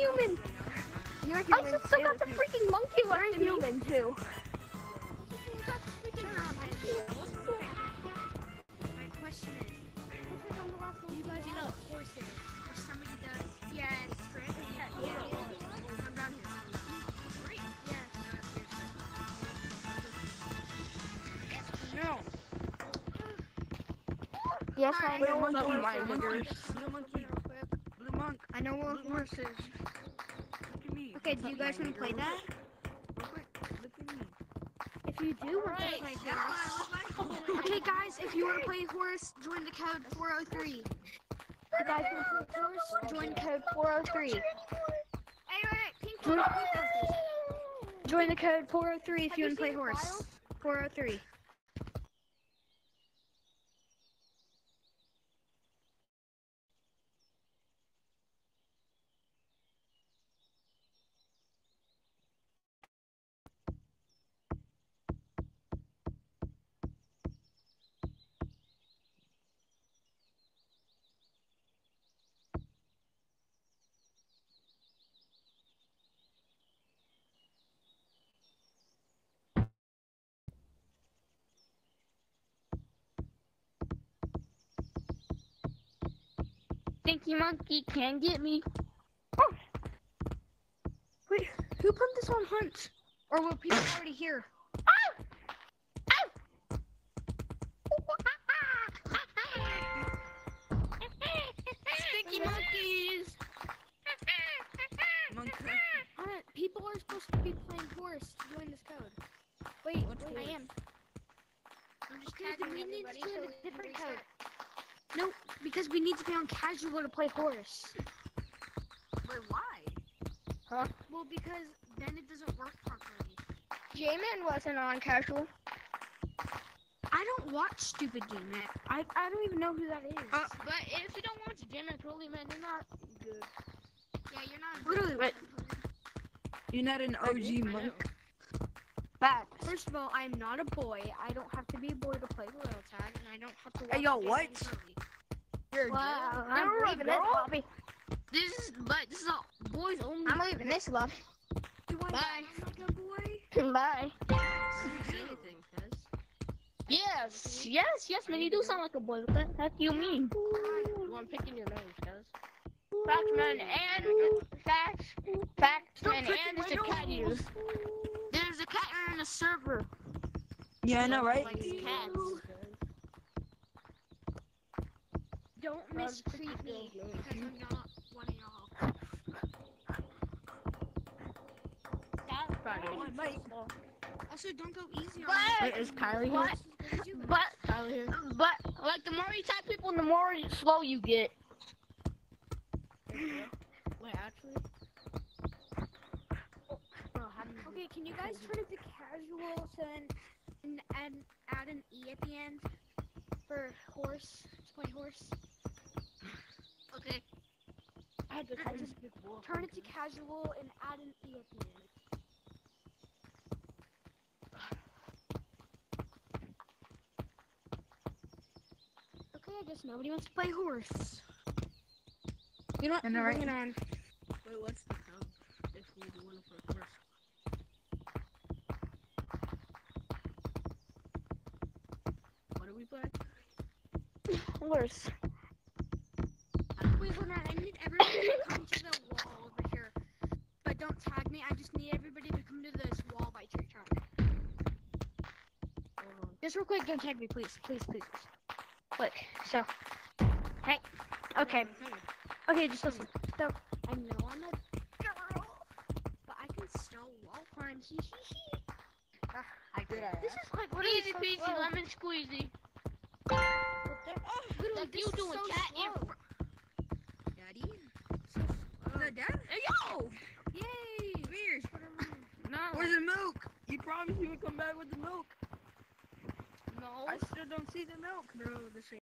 human. You're I just still too. got the freaking monkey left You're in me. human too. My question is, you guys know horses? Or somebody does? Yeah, it's correct. Yeah, yeah. I'm down here. Great. Yeah. No. Yes, I know. Blue monkey, what my horse niggers. Blue monkey. Blue monk. I know what Blue horses. Look at me. Okay, do you guys want to play that? Look, look at me. If you do want to play horse. Okay, guys, if you want to play horse, join the code 403. You guys want to play horse? Join code 403. Hey, wait, pink Join- Join the code 403 if you want to play horse. 403. Stinky monkey can get me. Oh. Wait, who put this on hunt? Or were people already here? Stinky monkeys. Monkey. Alright, people are supposed to be playing horse. To join this code. Wait, wait, I am. I'm just tagging we need to everybody so a we can different code. No, because we need to be on casual to play horse. But why? Huh? Well, because then it doesn't work properly. J-Man wasn't on casual. I don't watch stupid game Matt. I I don't even know who that is. Uh, but if you don't watch to jam it, totally man, you're not good. yeah, you're not. Literally, wait. You're not an OG I know. monk. Bad. First of all, I'm not a boy. I don't have to be a boy to play Gorilla Tag, and I don't have to. Hey, yo, what? You're girl. I'm You're a leaving this lobby. This is, but this is a boys only. I'm leaving this lobby. Do I Bye. sound like a boy? Bye. anything. Yes, yes, yes, man. You do sound like a boy. What the heck you mean? Well, I'm picking your nose, cuz. Facts, man, and facts, facts, man, and it's a cat here. There's a cat here in the server. Yeah, I know, right? Like cats. Don't mistreat me because I'm not one of y'all. That's probably. My mic. Also, don't go easy on But, Wait, is Kylie here? but, but, Kylie here? but, like, the more you tap people, the more slow you get. Wait, actually? Okay, can you guys turn it to casual so then and, and add an E at the end for horse? Let's play horse. Okay. I had just, I just Turn it to casual and add an E at the end. Okay, I guess nobody wants to play horse. You know what? I know, right? Bring it on. Wait, what's the code? If we do one for first. What do we Horse. Wait, hold on. I need everybody to come to the wall over here. But don't tag me. I just need everybody to come to this wall by tree trunk. Just real quick, don't tag me, please. Please, please. Quick. So. Hey. Okay. Okay, just listen. So, I know I'm a girl, but I can still wall climb. Hee hee hee. Ah, I did. This is like what Easy peasy, lemon squeezy. Literally, Like you doing so cat in slow. fr- Daddy? So, uh, is that dad? Hey, yo! Yay! Weird. No. Where's the milk? You promised you would come back with the milk. No. I still don't see the milk, bro. This